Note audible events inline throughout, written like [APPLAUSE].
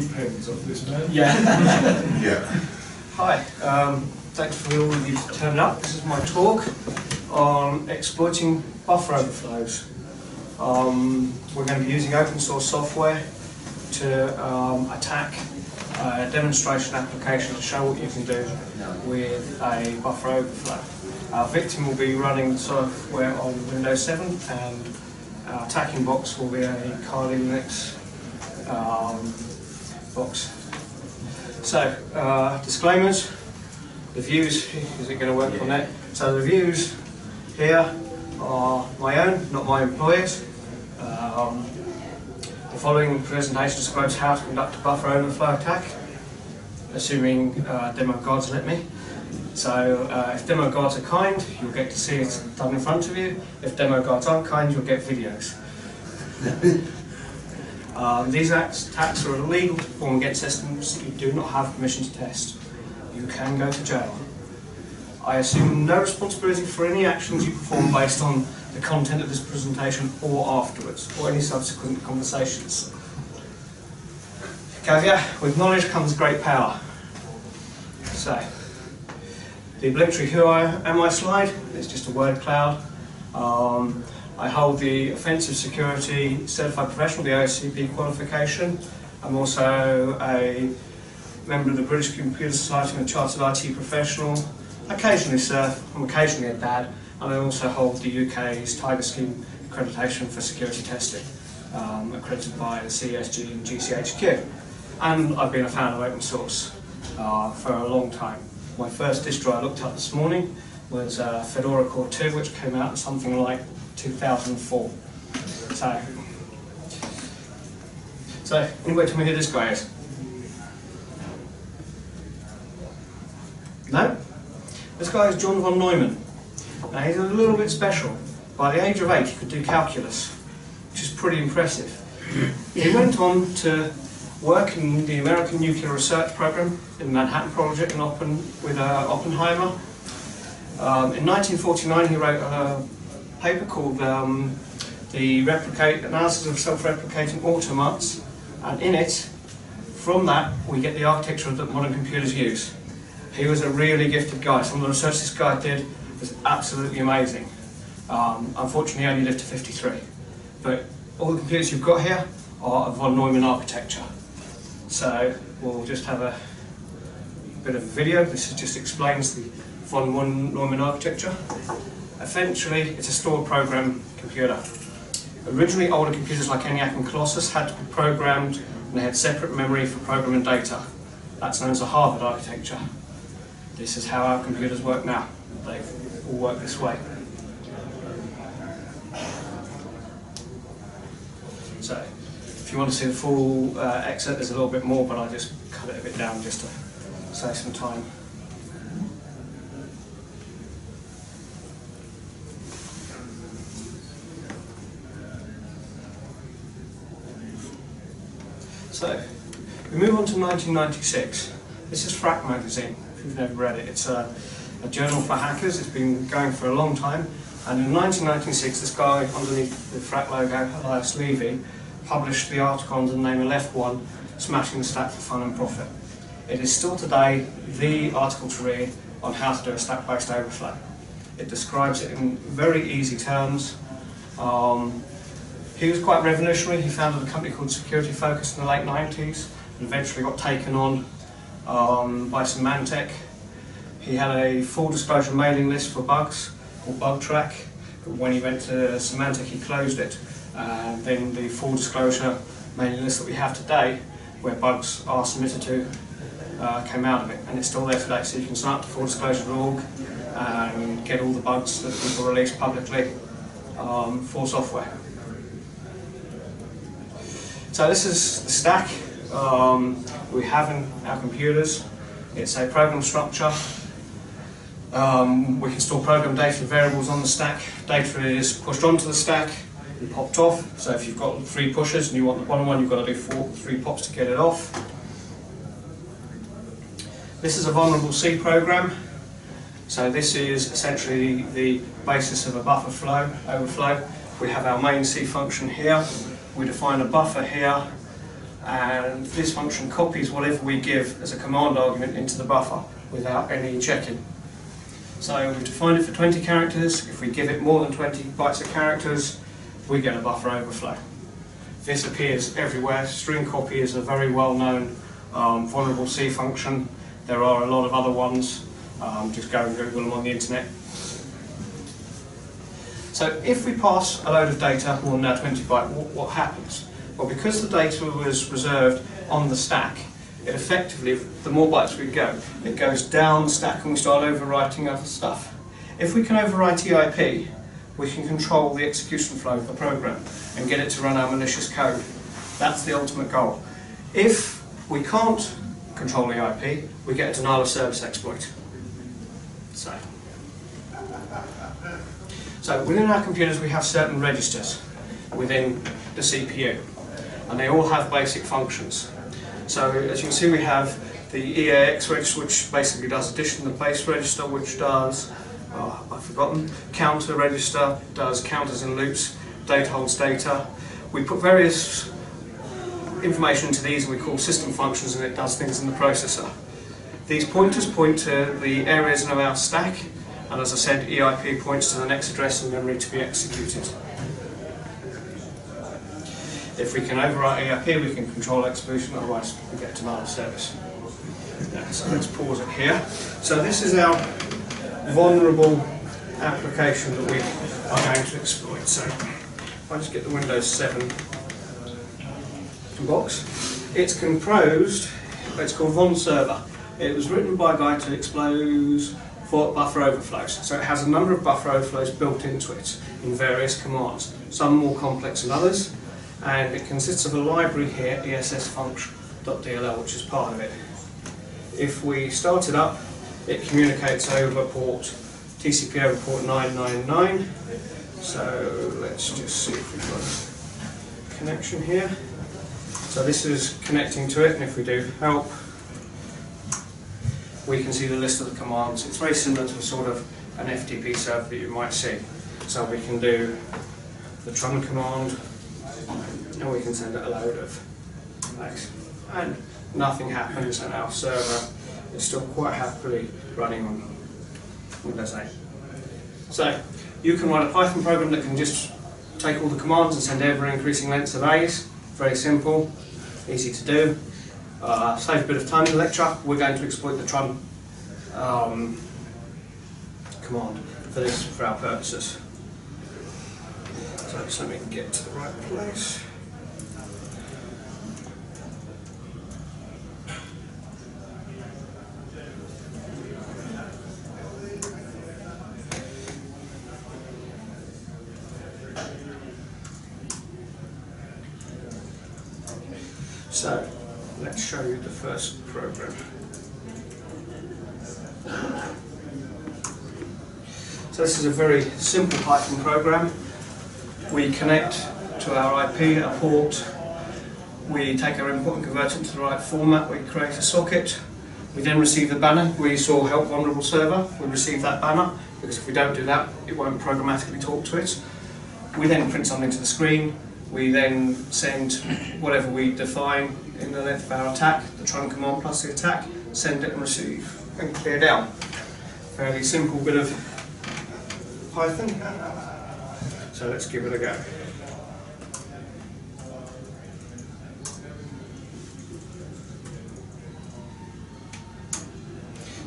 depends on this man. Yeah. [LAUGHS] Yeah. Hi, um, thanks for all of you turning up. This is my talk on exploiting buffer overflows. Um, we're going to be using open source software to um, attack a demonstration application to show what you can do with a buffer overflow. Our victim will be running software on Windows 7 and our attacking box will be a Kali Linux um, box. So, uh, disclaimers, the views, is it going to work on that? So the views here are my own, not my employer's. Um, the following presentation describes how to conduct a buffer overflow attack, assuming uh, demo guards let me. So uh, if demo guards are kind, you'll get to see it done in front of you. If demo guards aren't kind, you'll get videos. [LAUGHS] Um, these acts, attacks are illegal to perform against systems you do not have permission to test. You can go to jail. I assume no responsibility for any actions you perform based on the content of this presentation or afterwards, or any subsequent conversations. Caveat, with knowledge comes great power. So, the obligatory who I am I slide it's just a word cloud. Um, I hold the Offensive Security Certified Professional, the OSCP qualification. I'm also a member of the British Computer Society and a Chartered IT Professional. Occasionally surf, I'm occasionally a dad, and I also hold the UK's Tiger Scheme accreditation for security testing, um, accredited by the CSG and GCHQ. And I've been a fan of open source uh, for a long time. My first distro I looked up this morning was uh, Fedora Core 2, which came out in something like 2004. So, so anybody tell me who this guy? No? This guy is John von Neumann. Now he's a little bit special. By the age of eight, he could do calculus, which is pretty impressive. He went on to work in the American Nuclear Research Program in the Manhattan Project in Oppen, with uh, Oppenheimer. Um, in 1949, he wrote a paper called um, the replicate analysis of self-replicating automats, and in it, from that, we get the architecture that modern computers use. He was a really gifted guy. Some of the research this guy did was absolutely amazing. Um, unfortunately, he only lived to 53. But all the computers you've got here are von Neumann architecture. So we'll just have a bit of a video. This just explains the von Neumann architecture. Essentially, it's a stored program computer. Originally, older computers like ENIAC and Colossus had to be programmed and they had separate memory for programming data. That's known as a Harvard architecture. This is how our computers work now. They all work this way. So, if you want to see the full uh, excerpt, there's a little bit more, but I just cut it a bit down just to save some time. So, we move on to 1996. This is Frack magazine, if you've never read it. It's a, a journal for hackers. It's been going for a long time. And in 1996, this guy underneath the Frack logo, Elias Levy, published the article under the name of Left One, Smashing the Stack for Fun and Profit. It is still today the article to read on how to do a stack-based overflow. It describes it in very easy terms. Um, he was quite revolutionary. He founded a company called Security Focus in the late 90s and eventually got taken on um, by Symantec. He had a full disclosure mailing list for bugs called BugTrack. But when he went to Symantec, he closed it. And then the full disclosure mailing list that we have today, where bugs are submitted to, uh, came out of it. And it's still there today, so you can sign up to fulldisclosure.org and get all the bugs that people release publicly um, for software. So this is the stack um, we have in our computers. It's a program structure. Um, we can store program data variables on the stack. Data is pushed onto the stack and popped off. So if you've got three pushes and you want the bottom one, you've got to do four, three pops to get it off. This is a vulnerable C program. So this is essentially the basis of a buffer flow, overflow. We have our main C function here. We define a buffer here, and this function copies whatever we give as a command argument into the buffer without any checking. So we've defined it for 20 characters. If we give it more than 20 bytes of characters, we get a buffer overflow. This appears everywhere. String copy is a very well-known um, vulnerable C function. There are a lot of other ones. Um, just go and Google them on the internet. So if we pass a load of data more than our 20 byte, what, what happens? Well, because the data was reserved on the stack, it effectively, the more bytes we go, it goes down the stack and we start overwriting other stuff. If we can overwrite EIP, we can control the execution flow of the program and get it to run our malicious code. That's the ultimate goal. If we can't control EIP, we get a denial of service exploit. So, so within our computers we have certain registers within the CPU and they all have basic functions. So as you can see we have the EAX register which basically does addition, the base register which does, oh, I've forgotten, counter register, does counters and loops, data holds data. We put various information into these and we call system functions and it does things in the processor. These pointers point to the areas in our stack and as I said EIP points to the next address in memory to be executed. If we can overwrite EIP, we can control execution, otherwise we get denial service. Yeah, so let's pause it here. So this is our vulnerable application that we are going to exploit. So if I just get the Windows 7 box, it's composed, it's called Von Server. It was written by a guy to expose for buffer overflows. So it has a number of buffer overflows built into it in various commands, some more complex than others and it consists of a library here, essfunction.dll, which is part of it. If we start it up, it communicates over port TCP over port 999. So let's just see if we've got a connection here. So this is connecting to it, and if we do help, we can see the list of the commands. It's very similar to a sort of an FTP server that you might see. So we can do the trun command, and we can send it a load of flags. And nothing happens and our server is still quite happily running on Windows 8. So you can write a Python program that can just take all the commands and send ever increasing lengths of A's. Very simple, easy to do. Uh, save a bit of time in the lecture. We're going to exploit the trun um, command for this for our purposes. So let me get to the right place. So, let's show you the first program. So this is a very simple Python program. We connect to our IP, a port, we take our input and convert it to the right format, we create a socket, we then receive the banner. We saw help vulnerable server, we receive that banner, because if we don't do that, it won't programmatically talk to it. We then print something to the screen, we then send whatever we define in the length of our attack, the trun command plus the attack, send it and receive and clear down. Fairly simple bit of Python. So let's give it a go.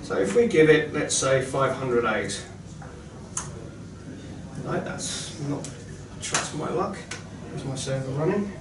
So if we give it, let's say 500 A's, right, that's not, trust my luck. Is my server running?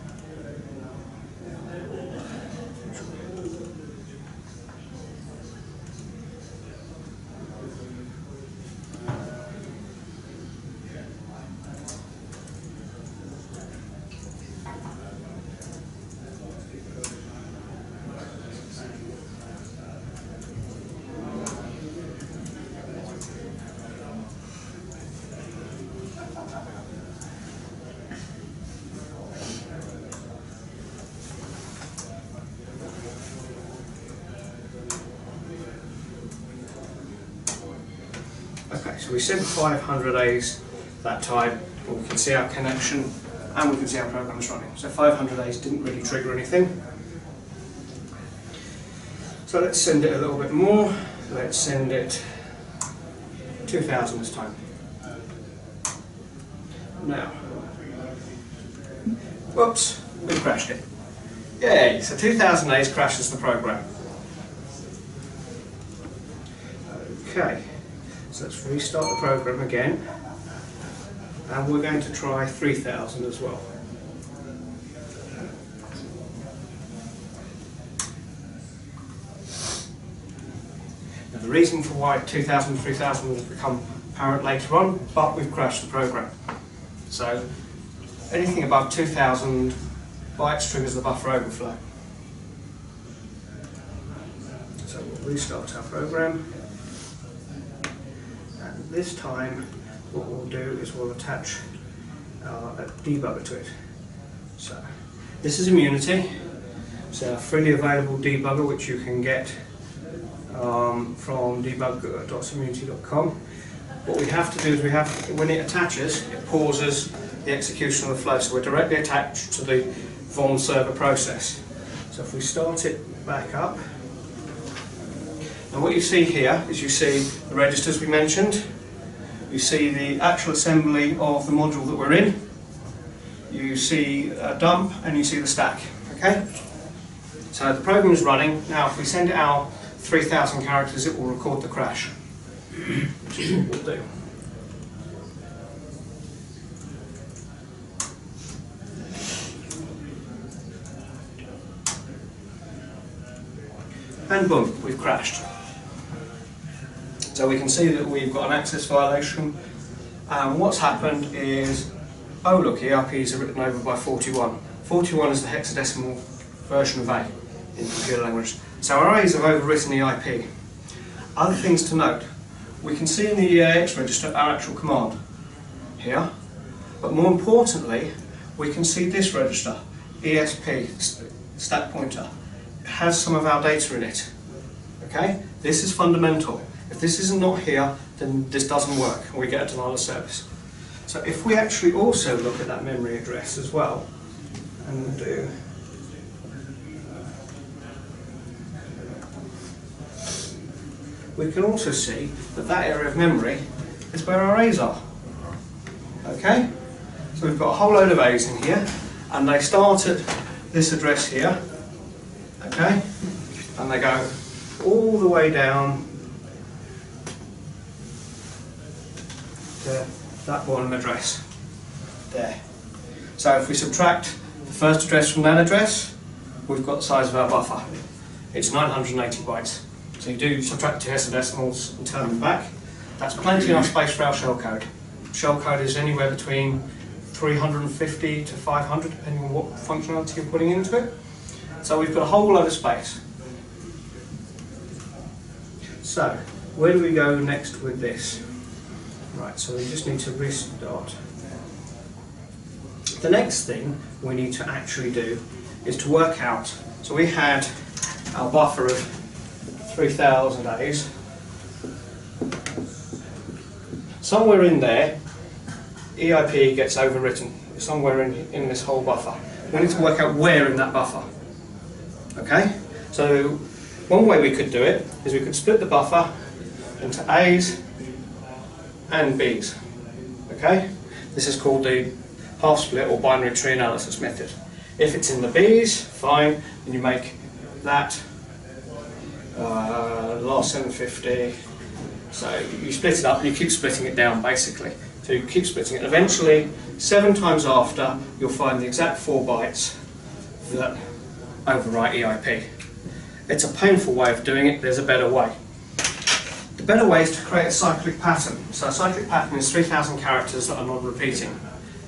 So we sent 500 A's that time, and we can see our connection and we can see our program is running. So 500 A's didn't really trigger anything. So let's send it a little bit more. Let's send it 2000 this time. Now, whoops, we crashed it. Yay, so 2000 A's crashes the program. Okay, so let's restart the program again. And we're going to try 3000 as well. Now the reason for why 2000 and 3000 has become apparent later on, but we've crashed the program. So anything above 2000 bytes triggers the buffer overflow. So we'll restart our program. This time what we'll do is we'll attach uh, a debugger to it. So this is Immunity. It's a freely available debugger which you can get um, from debug.immunity.com. What we have to do is we have, when it attaches, it pauses the execution of the flow. So we're directly attached to the VON server process. So if we start it back up, and what you see here is you see the registers we mentioned, you see the actual assembly of the module that we're in, you see a dump and you see the stack. Okay? So the program is running. Now if we send it out 3,000 characters, it will record the crash, which is what we'll do. And boom, we've crashed. So we can see that we've got an access violation. And what's happened is, oh look, EIPs are written over by 41. 41 is the hexadecimal version of A in computer language. So our A's have overwritten the IP. Other things to note. We can see in the EAX register our actual command here, but more importantly, we can see this register, ESP, stack pointer, has some of our data in it. Okay? This is fundamental. If this is not here, then this doesn't work, and we get a denial of service. So if we actually also look at that memory address as well, and do we can also see that that area of memory is where our A's are. Okay? So we've got a whole load of A's in here, and they start at this address here, okay? And they go all the way down to that bottom address, there. So if we subtract the first address from that address, we've got the size of our buffer. It's 980 bytes. So you do subtract two hexadecimals and turn them back. That's plenty enough space for our shellcode. Shellcode is anywhere between 350 to 500, depending on what functionality you're putting into it. So we've got a whole load of space. So, where do we go next with this? Right, so we just need to restart. The next thing we need to actually do is to work out, so we had our buffer of 3,000 A's. Somewhere in there, EIP gets overwritten, somewhere in, in this whole buffer. We need to work out where in that buffer. Okay? So, one way we could do it is we could split the buffer into A's and B's. Okay? This is called the half split or binary tree analysis method. If it's in the B's, fine, then you make that uh, last 750. So you split it up and you keep splitting it down basically. So you keep splitting it. Eventually, seven times after, you'll find the exact four bytes that overwrite EIP. It's a painful way of doing it, there's a better way. Better ways to create a cyclic pattern. So a cyclic pattern is 3,000 characters that are non-repeating.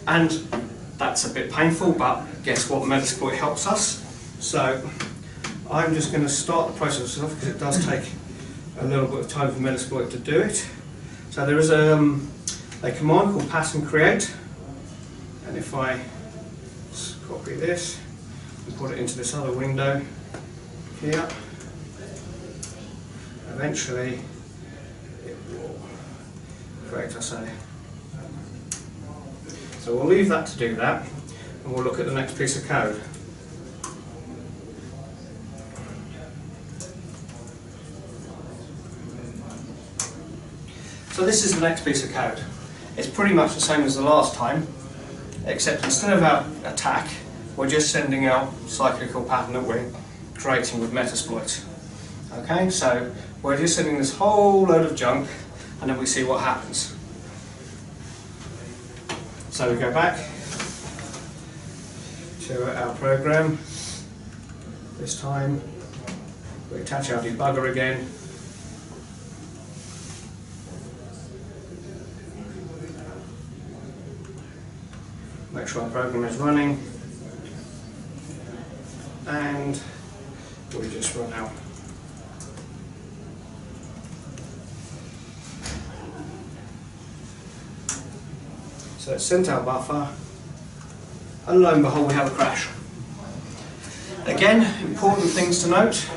And that's a bit painful, but guess what, Metasploit helps us. So I'm just going to start the process off because it does take a little bit of time for Metasploit to do it. So there is a, um, a command called pattern create, and if I copy this and put it into this other window here, eventually correct, I say. So we'll leave that to do that, and we'll look at the next piece of code. So this is the next piece of code. It's pretty much the same as the last time, except instead of our attack, we're just sending out cyclical pattern that we're creating with Metasploit. Okay, so we're just sending this whole load of junk and then we see what happens. So we go back to our program. This time we attach our debugger again. Make sure our program is running. And we just run out. So it's sent our buffer, and lo and behold we have a crash. Again, important things to note.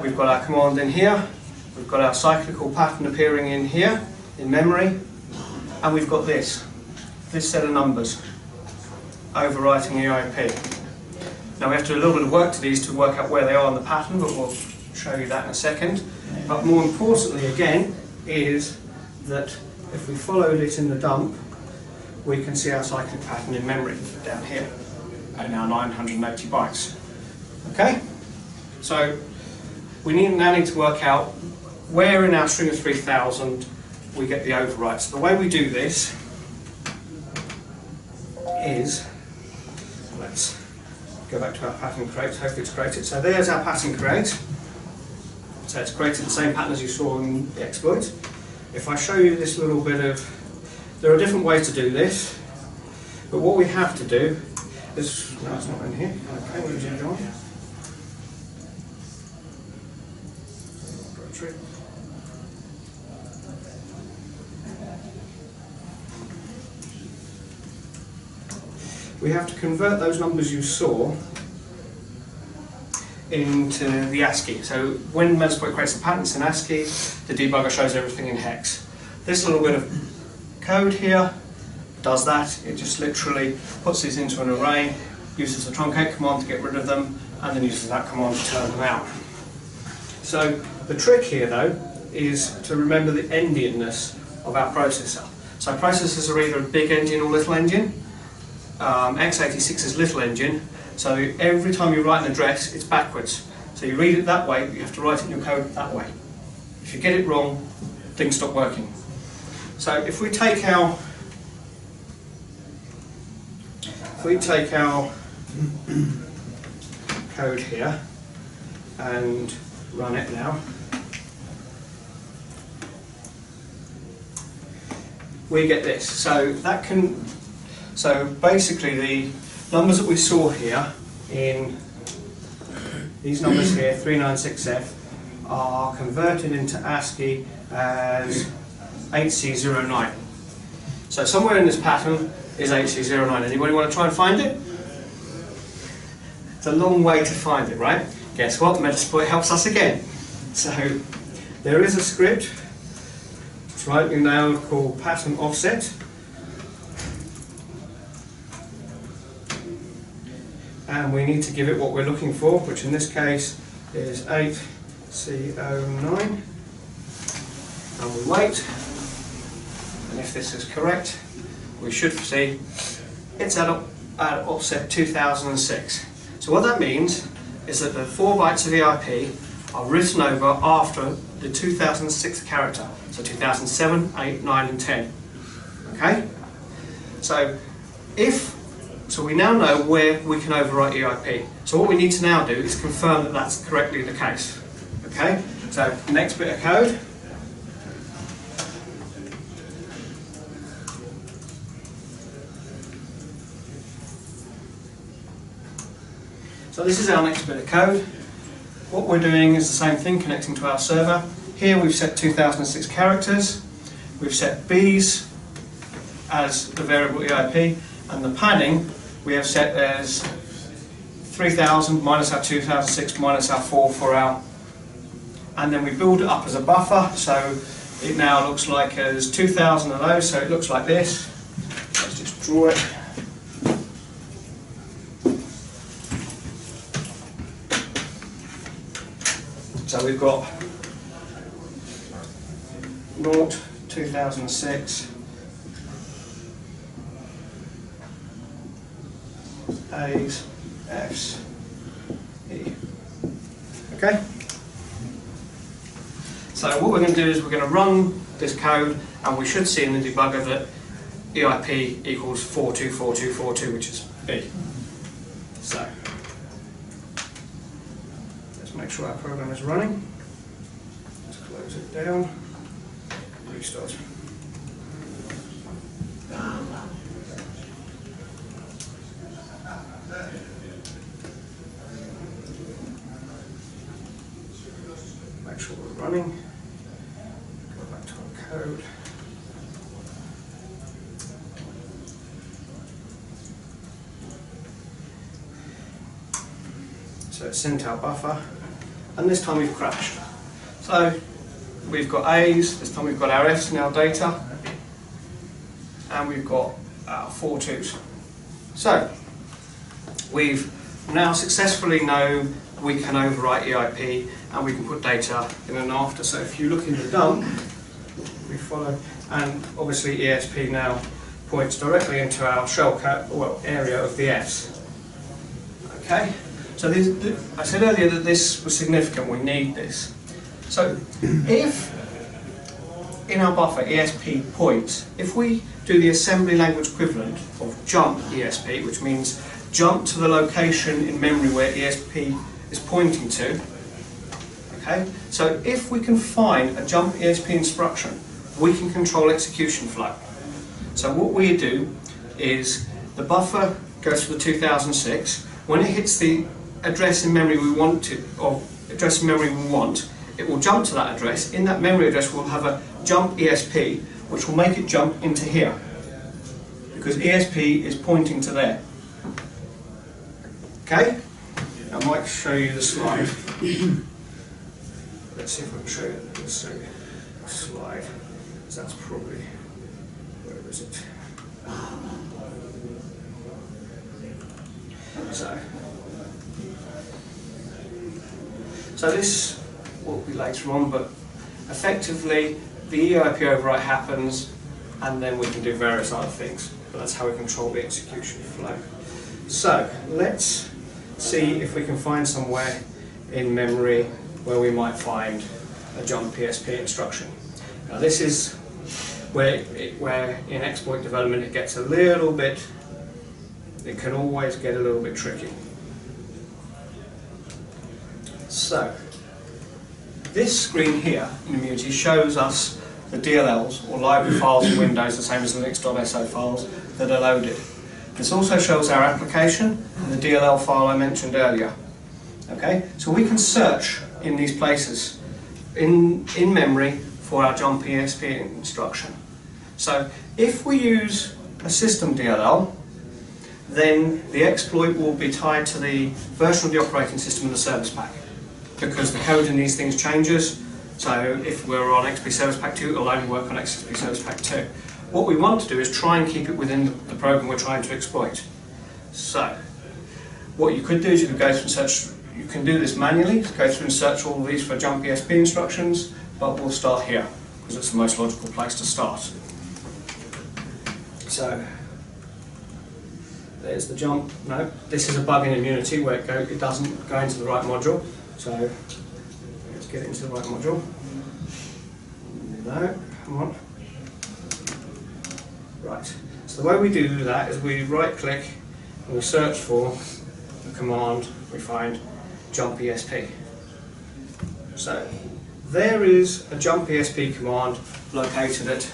We've got our command in here, we've got our cyclical pattern appearing in here, in memory, and we've got this, this set of numbers, overwriting EIP. Now we have to do a little bit of work to these to work out where they are in the pattern, but we'll show you that in a second. But more importantly again, is that if we followed it in the dump, we can see our cyclic pattern in memory down here at our 980 bytes. Okay? So we need, now need to work out where in our string of 3000 we get the overwrite. So the way we do this is, let's go back to our pattern create, hopefully it's created. So there's our pattern create. So it's created the same pattern as you saw in the exploit. If I show you this little bit of there are different ways to do this, but what we have to do is, no, it's not in here. Okay, where is it going? We have to convert those numbers you saw into the ASCII. So when Metasploit creates the patterns in ASCII, the debugger shows everything in hex. This little bit of code here does that. It just literally puts these into an array, uses the truncate command to get rid of them, and then uses that command to turn them out. So the trick here though is to remember the endianness of our processor. So processors are either a big engine or little engine. Um, x86 is little engine, so every time you write an address, it's backwards. So you read it that way, but you have to write it in your code that way. If you get it wrong, things stop working. So if we take our if we take our code here and run it now, we get this. So that can so basically the numbers that we saw here in these numbers here, 396F, are converted into ASCII as 8C09. So somewhere in this pattern is 8C09. Anybody want to try and find it? It's a long way to find it, right? Guess what? Metasploit helps us again. So there is a script, it's rightly now called pattern offset. And we need to give it what we're looking for, which in this case is 8C09. And we wait and if this is correct, we should see it's at, at offset 2006. So what that means is that the 4 bytes of EIP are written over after the 2006 character, so 2007, 8, 9 and 10. Okay? So if so we now know where we can overwrite EIP. So what we need to now do is confirm that that's correctly the case. Okay? So next bit of code. So this is our next bit of code. What we're doing is the same thing, connecting to our server. Here we've set 2006 characters. We've set Bs as the variable EIP, and the padding we have set as 3000 minus our 2006 minus our 4 for our and then we build it up as a buffer so it now looks like as 2000 of those so it looks like this let's just draw it So we've got 0 2006 A's, F's, E. Okay? So what we're going to do is we're going to run this code and we should see in the debugger that EIP equals 424242 which is B. So sure our program is running. Let's close it down. Restart. Make sure we're running. Go back to our code. So it's sent our buffer, and this time we've crashed. So we've got A's, this time we've got our F's in our data, and we've got our four twos. So we've now successfully know we can overwrite EIP and we can put data in and after. So if you look in the dump, we follow, and obviously ESP now points directly into our shell cat, well, area of the S. Okay, so this, th- I said earlier that this was significant, we need this. So if in our buffer ESP points, if we do the assembly language equivalent of jump ESP, which means jump to the location in memory where ESP is pointing to, okay, so if we can find a jump ESP instruction, we can control execution flow. So what we do is the buffer goes for the 2006. When it hits the address in memory we want to, or address in memory we want, it will jump to that address. In that memory address, we'll have a jump ESP, which will make it jump into here. Because ESP is pointing to there. Okay? I might show you the slide. [COUGHS] Let's see if I can show you uh, slide. That's probably, where is it? So, so this will be later on, but effectively the EIP overwrite happens and then we can do various other things. But that's how we control the execution flow. So let's see if we can find somewhere in memory where we might find a jump PSP instruction. Now this is where, it, where in exploit development it gets a little bit, it can always get a little bit tricky. So, this screen here in Immunity shows us the DLLs or library [CLEARS THROAT] files in Windows, the same as the Linux.so files that are loaded. This also shows our application and the DLL file I mentioned earlier. Okay, so we can search in these places in, in memory for our jump ESP instruction. So if we use a system DLL, then the exploit will be tied to the version of the operating system in the service pack because the code in these things changes. So if we're on XP Service Pack 2, it'll only work on XP Service Pack 2. What we want to do is try and keep it within the program we're trying to exploit. So what you could do is you could go through and search, you can do this manually, go through and search all these for jump ESP instructions, but we'll start here because it's the most logical place to start. So there's the jump. No, this is a bug in Immunity where it, go, it doesn't go into the right module. So let's get it into the right module. No, come on. Right. So the way we do that is we right click and we search for the command, we find jump ESP. So there is a jump ESP command located at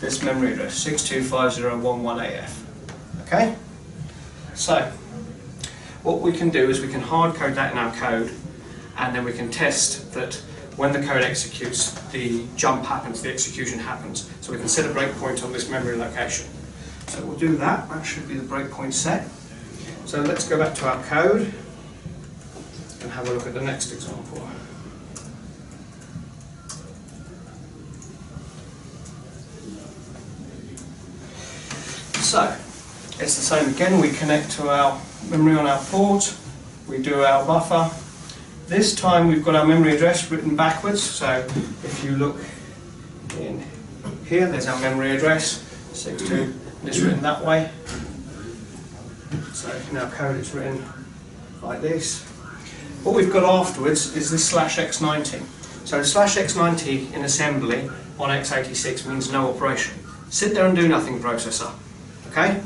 this memory address, 625011AF. Okay? So, what we can do is we can hard code that in our code and then we can test that when the code executes, the jump happens, the execution happens. So we can set a breakpoint on this memory location. So we'll do that, that should be the breakpoint set. So let's go back to our code and have a look at the next example. So, it's the same again, we connect to our memory on our port, we do our buffer. This time we've got our memory address written backwards, so if you look in here, there's our memory address, 62, and it's written that way. So in our code it's written like this. What we've got afterwards is this slash x90. So slash x90 in assembly on x86 means no operation. Sit there and do nothing processor. Okay?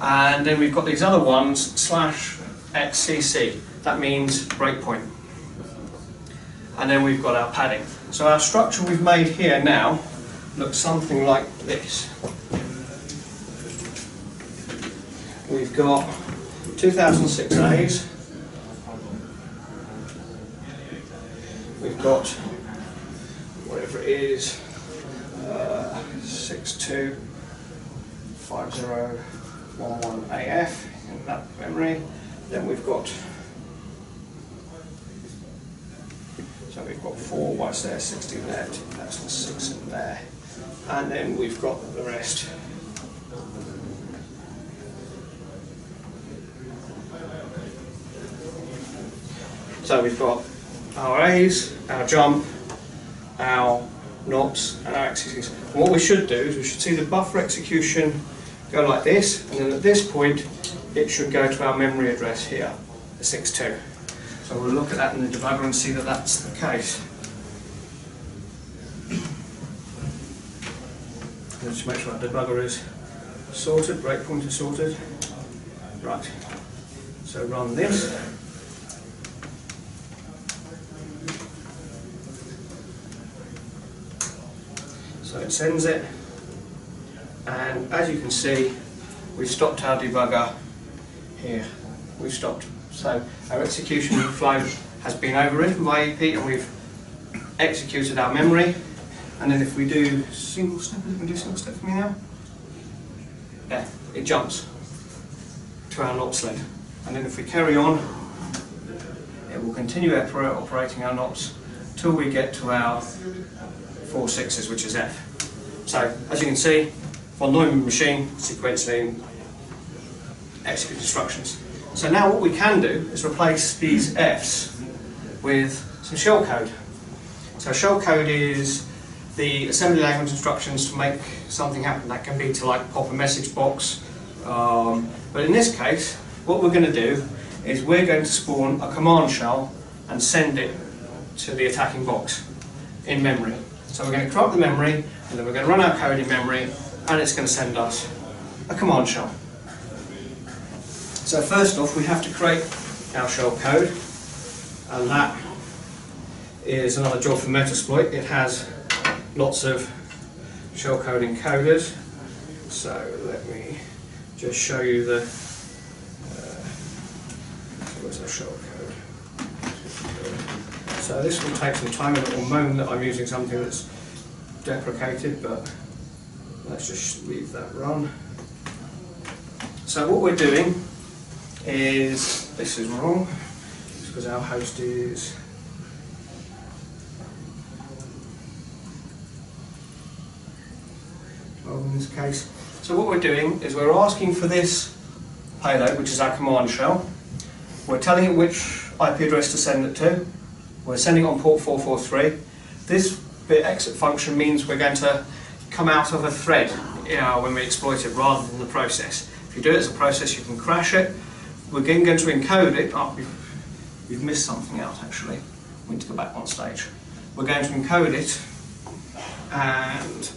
And then we've got these other ones, slash xcc. That means breakpoint. And then we've got our padding. So our structure we've made here now looks something like this. We've got 2006 A's. We've got whatever it is, uh, 625011AF in that memory. Then we've got so we've got four whites there, 60 there, 2006 in there. And then we've got the rest. So we've got our A's, our jump, our NOPs and our executions. And what we should do is we should see the buffer execution go like this, and then at this point it should go to our memory address here, the 62. So we'll look at that in the debugger and see that that's the case. Let's just make sure our debugger is sorted, breakpoint is sorted. Right, so run this. So it sends it, and as you can see, we've stopped our debugger here. We've stopped. So our execution flow has been overridden by EP, and we've executed our memory. And then if we do single step, we do single step for me now? Yeah, it jumps to our NOP sled. And then if we carry on, it will continue oper- operating our NOPs till we get to our four sixes, which is F. So, as you can see, von Neumann machine sequencing execute instructions. So now what we can do is replace these Fs with some shellcode. So shellcode is the assembly language instructions to make something happen. That can be to like pop a message box. Um, but in this case, what we're going to do is we're going to spawn a command shell and send it to the attacking box in memory. So we're going to corrupt the memory, and then we're going to run our code in memory, and it's going to send us a command shell. So first off, we have to create our shell code, and that is another job for Metasploit. It has lots of shellcode encoders. So let me just show you the. Uh, where's our shellcode? So this will take some time and it will moan that I'm using something that's deprecated, but let's just leave that run. So what we're doing is, this is wrong, because our host is in this case. So what we're doing is we're asking for this payload, which is our command shell. We're telling it which IP address to send it to. We're sending it on port 443. This bit exit function means we're going to come out of a thread you know, when we exploit it rather than the process. If you do it as a process, you can crash it. We're then going to encode it. Oh, we've, we've missed something out actually. We need to go back one stage. We're going to encode it, and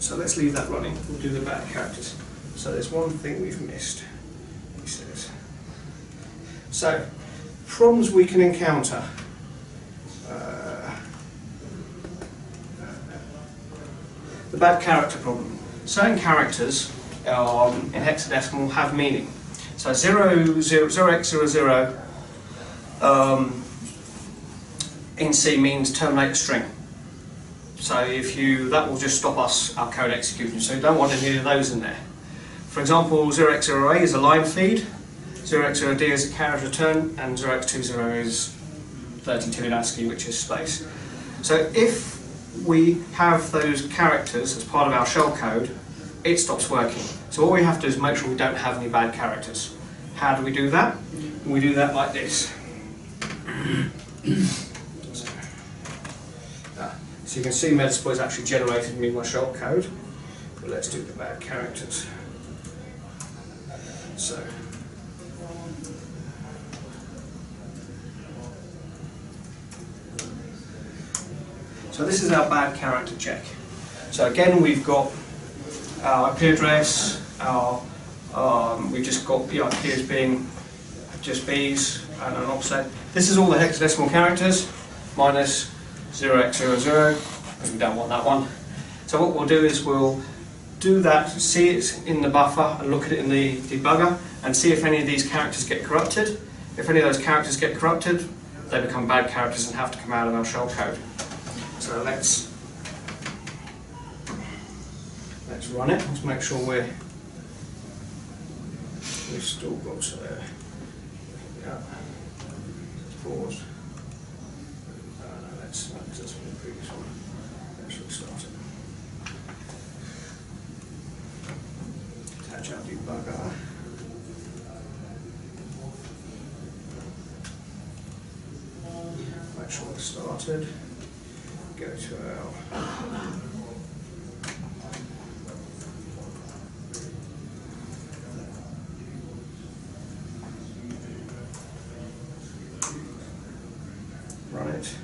so let's leave that running. We'll do the bad characters. So there's one thing we've missed. He says. So problems we can encounter. Uh, the bad character problem. Certain characters um, in hexadecimal have meaning. So 0, 0, 0x00 um, in C means terminate a string. So if you, that will just stop us, our code executing. So you don't want any of those in there. For example, 0x0a is a line feed, 0x0d is a carriage return, and 0x20 is 32 in ASCII, which is space. So if we have those characters as part of our shellcode, it stops working. So all we have to do is make sure we don't have any bad characters. How do we do that? We do that like this. [COUGHS] Ah, so you can see Metasploit is actually generated me my shell code. But let's do the bad characters. So So this is our bad character check. So again, we've got our IP address, our um, we've just got the as being just B's and an offset. This is all the hexadecimal characters minus 0x00 because we don't want that one. So what we'll do is we'll do that, see it in the buffer and look at it in the debugger and see if any of these characters get corrupted. If any of those characters get corrupted, they become bad characters and have to come out of our shell code. So let's let's run it. Let's make sure we're we've still got uh, yeah. Pause. Uh, no, not that's from the previous one. Let's it. Make sure it's started go to our run it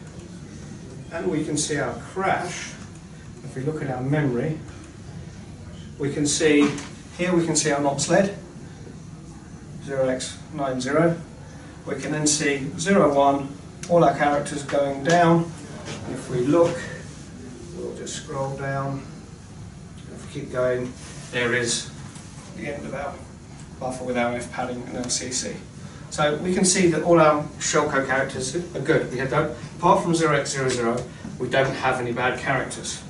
and we can see our crash if we look at our memory we can see here we can see our NOP sled 0x90 we can then see 01 all our characters going down if we look, we'll just scroll down. If we keep going, there is the end of our buffer with our F padding and LCC. So we can see that all our shellcode characters are good. We have apart from 0x00, we don't have any bad characters.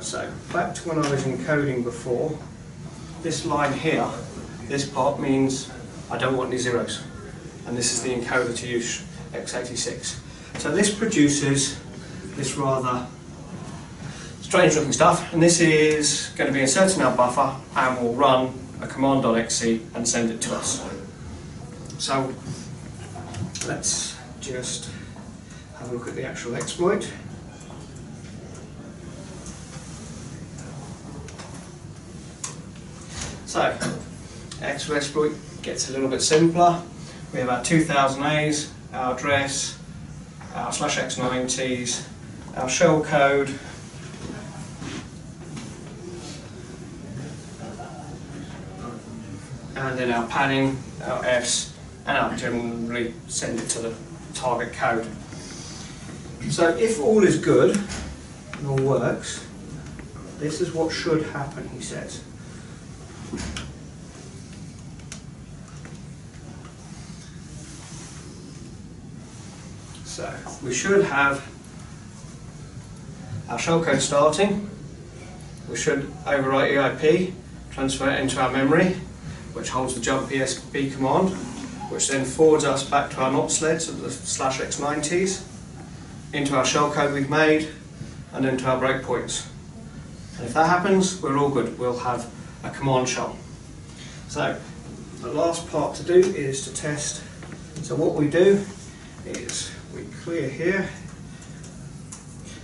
So back to when I was encoding before, this line here, this part means I don't want any zeros. And this is the encoder to use x86. So this produces this rather strange looking stuff and this is going to be inserted in our buffer and will run a command.exe and send it to us. So let's just have a look at the actual exploit. So, actual exploit gets a little bit simpler. We have our 2000 A's, our address, our slash x90s, our shell code, and then our padding, our Fs, and I'll generally send it to the target code. So if all is good and all works, this is what should happen, he says. So we should have our shellcode starting. We should overwrite EIP, transfer it into our memory, which holds the jump ESB command, which then forwards us back to our NOP sleds of the slash x90s, into our shellcode we've made, and into our breakpoints. And if that happens, we're all good. We'll have a command shell. So the last part to do is to test. So what we do is we clear here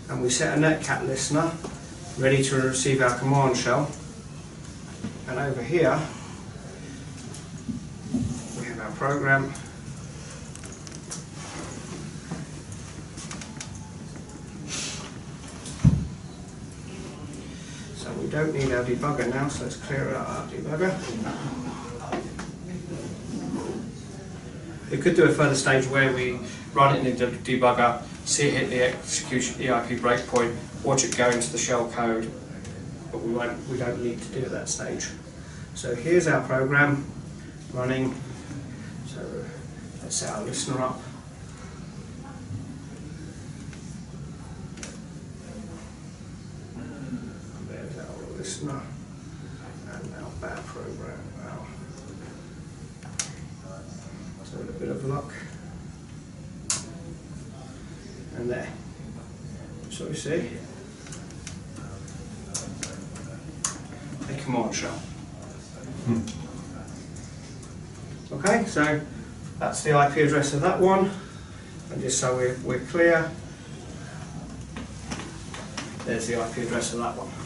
and we set a netcat listener ready to receive our command shell. And over here, we have our program. Don't need our debugger now, so let's clear out our debugger. We could do a further stage where we run it in the debugger, see it hit the execution EIP breakpoint, watch it go into the shell code, but we won't, we don't need to do that stage. So here's our program running. So let's set our listener up. There's our listener and our bad program now. Uh, so with a bit of luck. And there. So we see a command shell. Okay, so that's the IP address of that one. And just so we're, we're clear, there's the IP address of that one.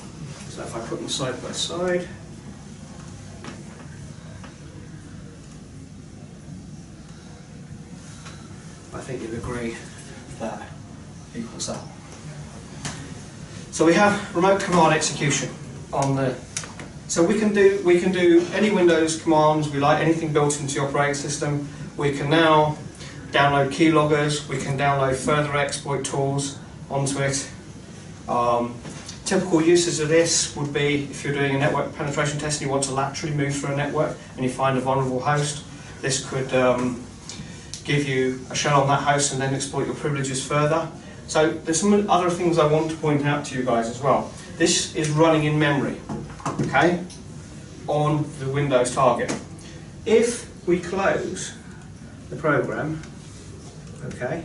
So if I put them side by side, I think you'd agree that equals that. So we have remote command execution on the. So we can do we can do any Windows commands we like, anything built into the operating system. We can now download keyloggers. We can download further exploit tools onto it. Um, typical uses of this would be if you're doing a network penetration test and you want to laterally move through a network and you find a vulnerable host. This could um, give you a shell on that host and then exploit your privileges further. So there's some other things I want to point out to you guys as well. This is running in memory, okay, on the Windows target. If we close the program, okay,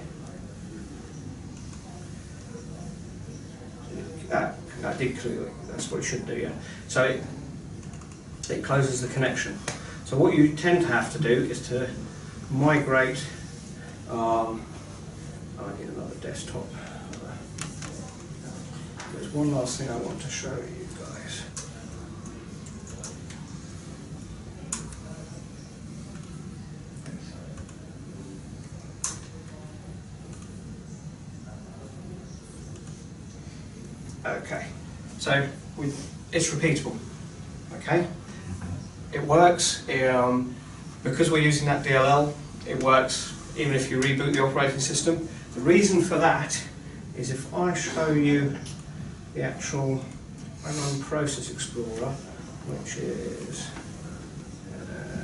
that, that did clearly, that's what it should do, yeah. So it, it closes the connection. So what you tend to have to do is to migrate, um, I need another desktop. There's one last thing I want to show you guys. Okay, so it's repeatable, okay? It works, um, because we're using that DLL, it works even if you reboot the operating system. The reason for that is if I show you the actual run Process Explorer, which is uh,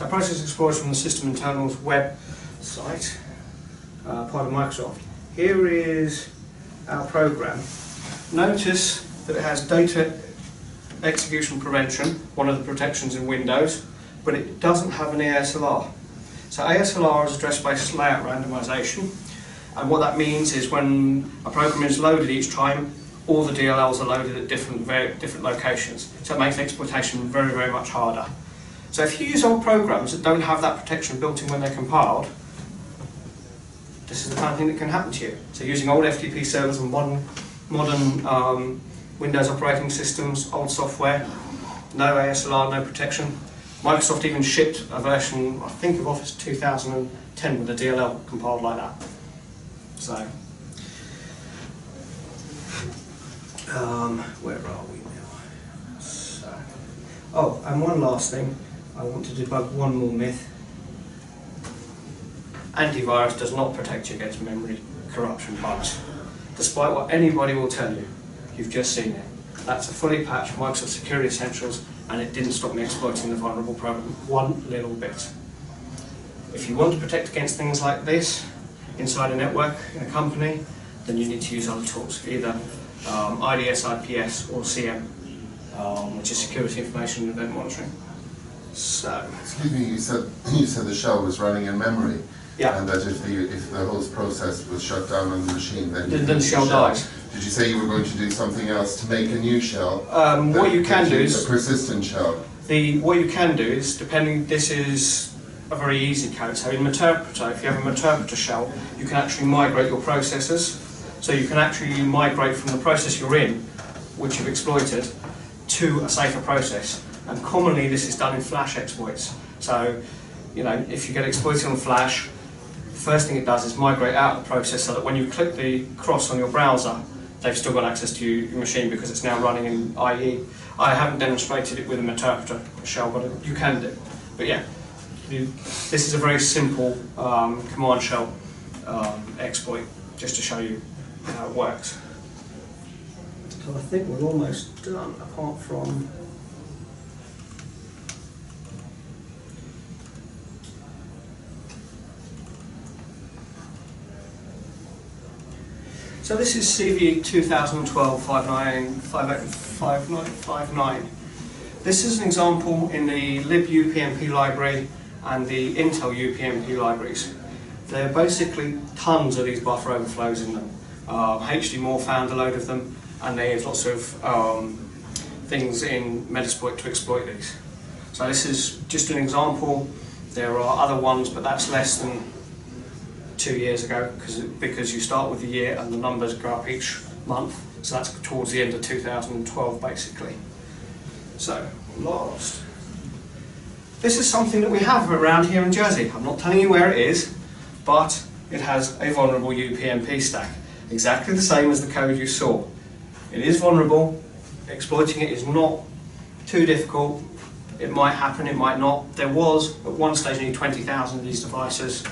So Process Explorer is from the System Internals website, uh, part of Microsoft. Here is our program. Notice that it has data execution prevention, one of the protections in Windows, but it doesn't have an ASLR. So ASLR is address-based layout randomization, and what that means is when a program is loaded each time, all the DLLs are loaded at different different locations. So it makes exploitation very, very much harder. So if you use old programs that don't have that protection built in when they're compiled, this is the kind of thing that can happen to you. So using old FTP servers and modern, modern um, Windows operating systems, old software, no ASLR, no protection. Microsoft even shipped a version, I think, of Office 2010 with a DLL compiled like that. So, um, where are we now? So, oh, and one last thing. I want to debug one more myth. Antivirus does not protect you against memory corruption bugs, despite what anybody will tell you. You've just seen it. That's a fully patched Microsoft Security Essentials, and it didn't stop me exploiting the vulnerable program one little bit. If you want to protect against things like this inside a network in a company, then you need to use other tools, either um, IDS, IPS, or CM, um, which is Security Information and Event Monitoring. So, Excuse me, you said, [LAUGHS] you said the shell was running in memory. yeah, And that if the, if the whole process was shut down on the machine, then. then the could shell dies. Did you say you were going to do something else to make a new shell? Um, what you can do A is persistent shell. the what you can do is depending. This is a very easy code. So in Meterpreter, if you have a Meterpreter shell, you can actually migrate your processes. So you can actually migrate from the process you're in, which you've exploited, to a safer process. And commonly this is done in Flash exploits. So, you know, if you get exploited on Flash, first thing it does is migrate out of the process so that when you click the cross on your browser, they've still got access to your machine because it's now running in IE. I haven't demonstrated it with an interpreter shell, but you can do. But yeah, you, this is a very simple um, command shell um, exploit, just to show you how it works. So I think we're almost done, apart from So this is CV 2012-5959. This is an example in the libupmp library and the Intel UPnP libraries. There are basically tons of these buffer overflows in them. Uh, HD Moore found a load of them, and there's lots of um, things in Metasploit to exploit these. So this is just an example. There are other ones, but that's less than two years ago because because you start with the year and the numbers go up each month. So that's towards the end of 2012, basically. So last. This is something that we have around here in Jersey. I'm not telling you where it is, but it has a vulnerable UPnP stack, exactly the same as the code you saw. It is vulnerable. Exploiting it is not too difficult. It might happen, it might not. There was at one stage nearly 20,000 of these devices.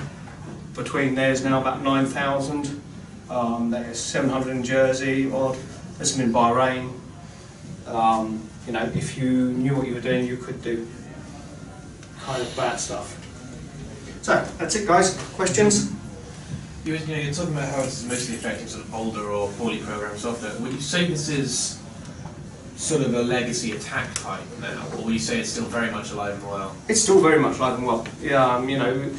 Between there's now about 9,000. Um, there's 700 in Jersey, odd. There's some in Bahrain. Um, you know, if you knew what you were doing, you could do kind of bad stuff. So that's it, guys. Questions? You, you know, you're talking about how it's mostly affecting sort of older or poorly programmed software. Would you say this is sort of a legacy attack type now, or would you say it's still very much alive and well? It's still very much alive and well. Yeah, um, you know,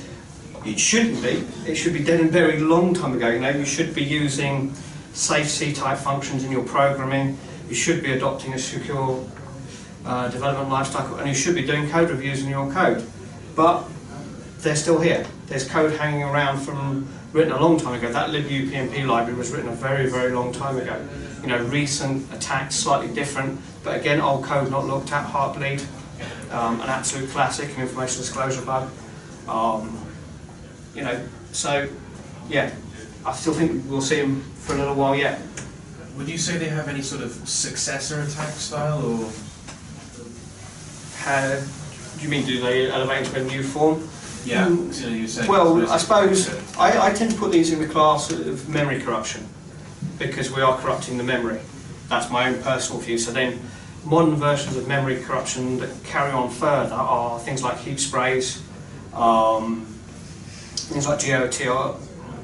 it shouldn't be. It should be dead and buried long time ago. You know, you should be using safe C type functions in your programming. You should be adopting a secure uh, development lifecycle, and you should be doing code reviews in your code. But they're still here. There's code hanging around from written a long time ago. That libupnp library was written a very, very long time ago. You know, recent attacks slightly different, but again, old code not looked at. Heartbleed, um, an absolute classic, an information disclosure bug. Um, you know, so yeah, I still think we'll see them for a little while yet. Would you say they have any sort of successor attack style, or do you mean do they elevate into a new form? yeah? Mm, 'cause, you saying Well, I suppose I, I tend to put these in the class of memory corruption because we are corrupting the memory. That's my own personal view. So then, modern versions of memory corruption that carry on further are things like heap sprays, um, things like GOTR,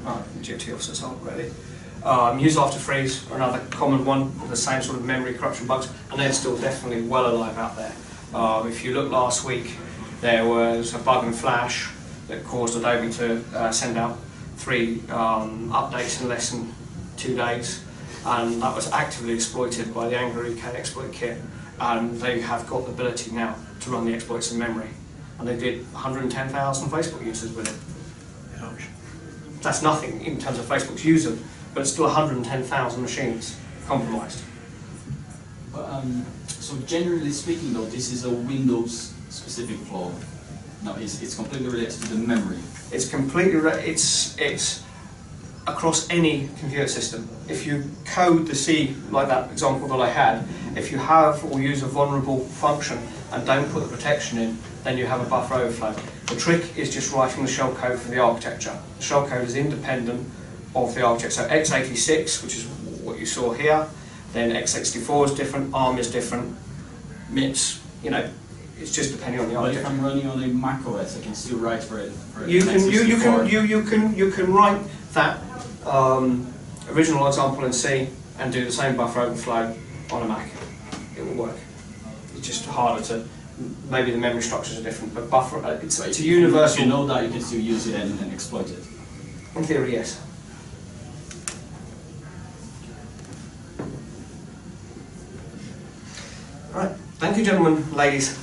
oh, GOTR so not really. Um, use after freeze are another common one, the same sort of memory corruption bugs, and they're still definitely well alive out there. Uh, if you look last week, there was a bug in Flash that caused Adobe to uh, send out three um, updates in less than two days, and that was actively exploited by the Angry UK exploit kit, and they have got the ability now to run the exploits in memory, and they did 110,000 Facebook users with it. That's nothing in terms of Facebook's user, but it's still 110,000 machines compromised. But, um, so generally speaking though, this is a Windows specific flaw. No, it's, it's completely related to the memory. It's completely, re- it's, it's across any computer system. If you code the C, like that example that I had, if you have or use a vulnerable function and don't put the protection in, then you have a buffer overflow. The trick is just writing the shell code for the architecture. The shell code is independent of the architecture. So x86, which is what you saw here, then x64 is different, ARM is different, MIPS, you know, it's just depending on the But if architecture. I'm running on a Mac OS, I can still write for it. For You can, you, you can, you, you can, you can write that um, original example in C and do the same buffer overflow on a Mac. It will work. It's just harder to, maybe the memory structures are different, but buffer, uh, it's, it's a universal. If you know that, you can still use it and, and exploit it. In theory, yes. Right. Thank you, gentlemen, ladies.